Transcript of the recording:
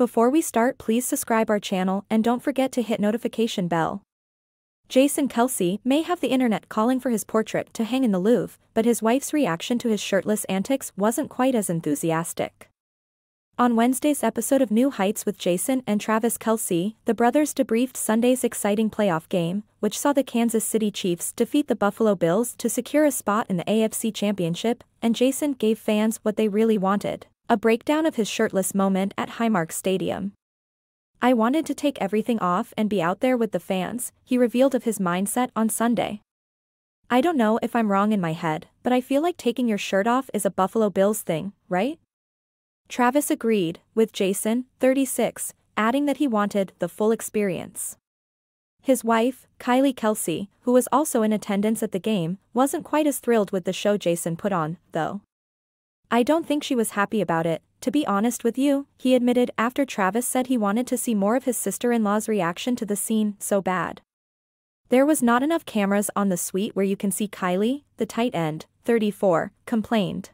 Before we start please subscribe our channel and don't forget to hit notification bell. Jason Kelce may have the internet calling for his portrait to hang in the Louvre, but his wife's reaction to his shirtless antics wasn't quite as enthusiastic. On Wednesday's episode of New Heights with Jason and Travis Kelce, the brothers debriefed Sunday's exciting playoff game, which saw the Kansas City Chiefs defeat the Buffalo Bills to secure a spot in the AFC Championship, and Jason gave fans what they really wanted a breakdown of his shirtless moment at Highmark Stadium. I wanted to take everything off and be out there with the fans, he revealed of his mindset on Sunday. I don't know if I'm wrong in my head, but I feel like taking your shirt off is a Buffalo Bills thing, right? Travis agreed, with Jason, 36, adding that he wanted the full experience. His wife, Kylie Kelce, who was also in attendance at the game, wasn't quite as thrilled with the show Jason put on, though. I don't think she was happy about it, to be honest with you, he admitted after Travis said he wanted to see more of his sister-in-law's reaction to the scene so bad. There was not enough cameras on the suite where you can see Kylie, the tight end, 34, complained.